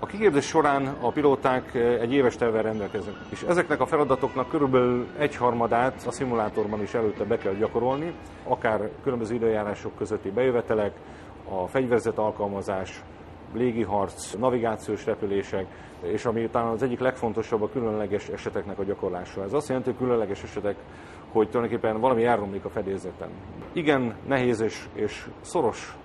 A kiképzés során a pilóták egy éves tervvel rendelkeznek, és ezeknek a feladatoknak körülbelül egyharmadát a szimulátorban is előtte be kell gyakorolni, akár különböző időjárások közötti bejövetelek, a fegyverzet alkalmazás, légiharc, navigációs repülések, és ami talán az egyik legfontosabb a különleges eseteknek a gyakorlása. Ez azt jelenti, hogy különleges esetek, hogy tulajdonképpen valami elromlik a fedélzeten. Igen, nehéz és, és szoros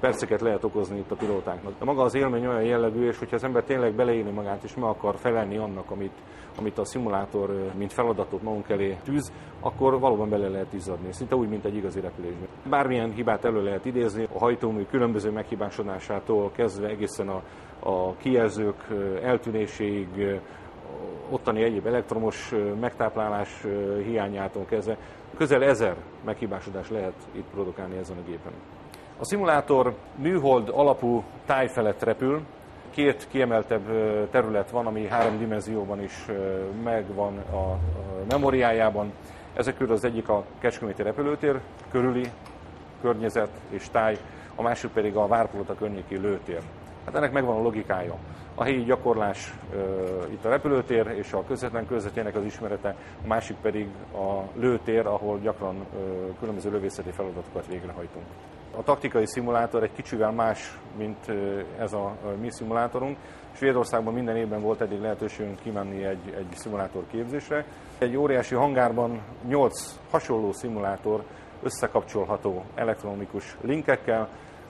perceket lehet okozni itt a pilótáknak. De maga az élmény olyan jellegű, és hogyha az ember tényleg beleélni magát, és meg akar felelni annak, amit, amit a szimulátor, mint feladatot magunk elé tűz, akkor valóban bele lehet izzadni, szinte úgy, mint egy igazi repülésben. Bármilyen hibát elő lehet idézni, a hajtómű különböző meghibásodásától kezdve egészen a, a kijelzők eltűnéséig, ottani egyéb elektromos megtáplálás hiányától kezdve közel ezer meghibásodás lehet itt produkálni ezen a gépen. A szimulátor műhold alapú táj felett repül, két kiemeltebb terület van, ami három dimenzióban is megvan a memóriájában. Ezek körül az egyik a Kecskeméti repülőtér körüli környezet és táj, a másik pedig a Várpalota környéki lőtér. Hát ennek megvan a logikája. A helyi gyakorlás e, itt a repülőtér és a közvetlen közvetének az ismerete, a másik pedig a lőtér, ahol gyakran e, különböző lövészeti feladatokat végrehajtunk. A taktikai szimulátor egy kicsivel más, mint ez a mi szimulátorunk. Svédországban minden évben volt eddig lehetőségünk kimenni egy, egy szimulátor képzésre. Egy óriási hangárban 8 hasonló szimulátor összekapcsolható elektronikus linkekkel,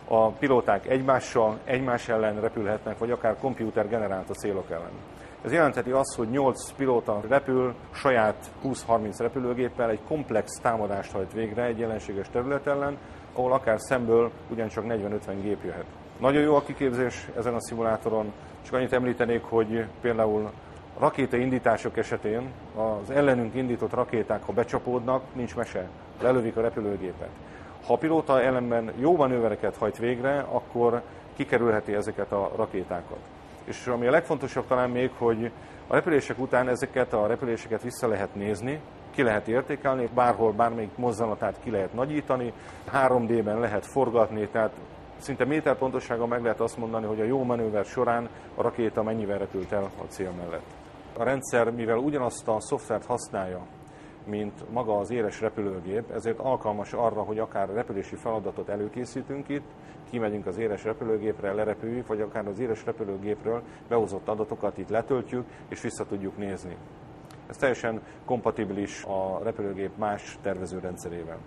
a pilóták egymással, egymás ellen repülhetnek, vagy akár komputer generált a célok ellen. Ez jelentheti azt, hogy 8 pilóta repül saját 20-30 repülőgéppel, egy komplex támadást hajt végre egy jelenséges terület ellen, ahol akár szemből ugyancsak 40-50 gép jöhet. Nagyon jó a kiképzés ezen a szimulátoron, csak annyit említenék, hogy például rakéta indítások esetén az ellenünk indított rakéták, ha becsapódnak, nincs mese, lelövik a repülőgépet. Ha a pilóta ellenben jó manővereket hajt végre, akkor kikerülheti ezeket a rakétákat. És ami a legfontosabb talán még, hogy a repülések után ezeket a repüléseket vissza lehet nézni, ki lehet értékelni, bárhol bármelyik mozzanatát ki lehet nagyítani, 3D-ben lehet forgatni, tehát szinte méter pontossággal meg lehet azt mondani, hogy a jó manőver során a rakéta mennyivel repült el a cél mellett. A rendszer, mivel ugyanazt a szoftvert használja, mint maga az éres repülőgép, ezért alkalmas arra, hogy akár repülési feladatot előkészítünk itt, kimegyünk az éres repülőgépre, lerepüljük, vagy akár az éres repülőgépről behozott adatokat itt letöltjük, és vissza tudjuk nézni. Ez teljesen kompatibilis a repülőgép más tervezőrendszerével.